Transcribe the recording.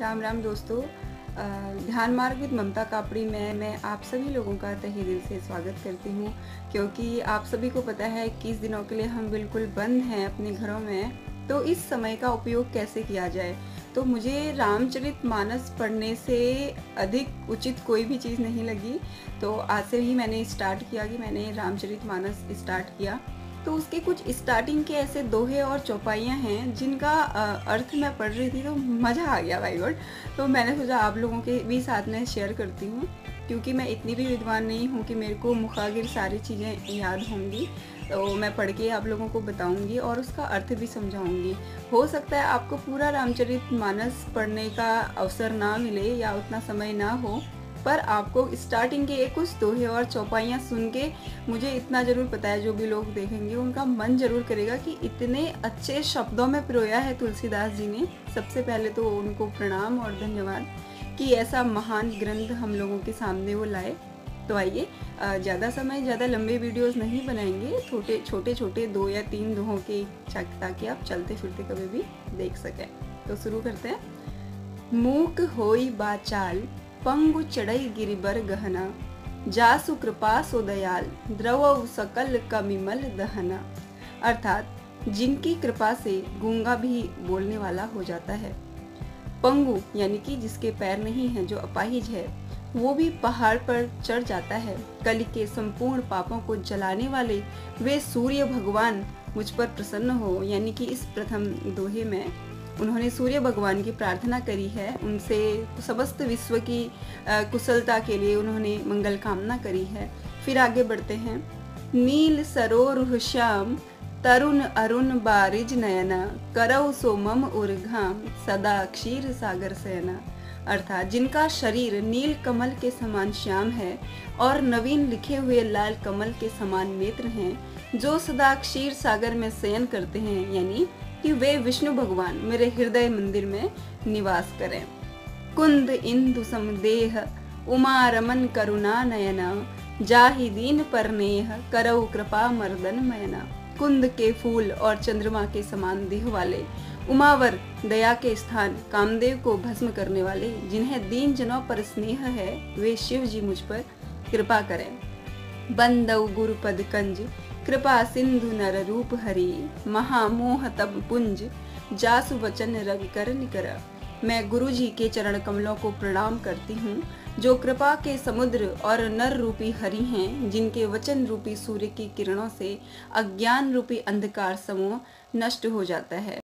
राम राम दोस्तों। ध्यान मार्ग विद ममता कापड़ी में मैं आप सभी लोगों का तहे दिल से स्वागत करती हूँ, क्योंकि आप सभी को पता है इक्कीस दिनों के लिए हम बिल्कुल बंद हैं अपने घरों में तो इस समय का उपयोग कैसे किया जाए? तो मुझे रामचरित मानस पढ़ने से अधिक उचित कोई भी चीज़ नहीं लगी तो आज से ही मैंने स्टार्ट किया कि मैंने रामचरित मानस स्टार्ट किया। तो उसके कुछ स्टार्टिंग के ऐसे दोहे और चौपाइयाँ हैं, जिनका अर्थ मैं पढ़ रही थी तो मज़ा आ गया भाई गॉड तो मैंने सोचा आप लोगों के भी साथ में शेयर करती हूँ, क्योंकि मैं इतनी भी विद्वान नहीं हूँ कि मेरे को मुखागिर सारी चीज़ें याद होंगी। तो मैं पढ़ के आप लोगों को बताऊँगी और उसका अर्थ भी समझाऊँगी। हो सकता है आपको पूरा रामचरित मानस पढ़ने का अवसर ना मिले या उतना समय ना हो पर आपको स्टार्टिंग के कुछ दोहे और चौपाइयाँ सुन के मुझे इतना ज़रूर पता है, जो भी लोग देखेंगे, उनका मन ज़रूर करेगा कि इतने अच्छे शब्दों में पिरोया है तुलसीदास जी ने। सबसे पहले तो उनको प्रणाम और धन्यवाद कि ऐसा महान ग्रंथ हम लोगों के सामने वो लाए। तो आइए ज़्यादा समय, ज़्यादा लंबे वीडियोस नहीं बनाएँगे, छोटे छोटे छोटे दो या तीन दोहों के ताकि आप चलते फिरते कभी भी देख सकें। तो शुरू करते हैं। मूक होई बाचाल पंगु चढ़ई गिरिबर गहना। जासु कृपा सो दयाल, द्रव सकल कमिमल दहना। अर्थात, जिनकी कृपा से गूँगा भी बोलने वाला हो जाता है। पंगु, यानी कि जिसके पैर नहीं है, जो अपाहिज है, वो भी पहाड़ पर चढ़ जाता है। कली के संपूर्ण पापों को जलाने वाले, वे सूर्य भगवान मुझ पर प्रसन्न हो, यानी कि इस प्रथम दोहे में। उन्होंने सूर्य भगवान की प्रार्थना करी है, उनसे समस्त विश्व की कुशलता के लिए उन्होंने मंगल कामना करी है। फिर आगे बढ़ते हैं। नील सरोरुह श्याम, तरुण अरुण बारिज नयना, करौ सो मम उर्घाम सदा क्षीर सागर सेना। अर्थात जिनका शरीर नील कमल के समान श्याम है और नवीन लिखे हुए लाल कमल के समान नेत्र हैं, जो सदा क्षीर सागर में शयन करते हैं, यानी कि वे विष्णु भगवान मेरे हृदय मंदिर में निवास करें। कुंद, इंदु, समदेह उमा रमन करुणा नयना जाहि, दीन पर नेह करौ, कृपा, मर्दन, मयना। कुंद के फूल और चंद्रमा के समान देह वाले, उमावर, दया के स्थान, कामदेव को भस्म करने वाले, जिन्हें दीन जनों पर स्नेह है, वे शिव जी मुझ पर कृपा करें। बंदौ, गुरुपद, कंज कृपा सिंधु नर रूप हरि महामोह तब पुंज, जासु वचन रवि कर निकर। मैं गुरु जी के चरण कमलों को प्रणाम करती हूँ, जो कृपा के समुद्र और नर रूपी हरि हैं, जिनके वचन रूपी सूर्य की किरणों से अज्ञान रूपी अंधकार समूह नष्ट हो जाता है।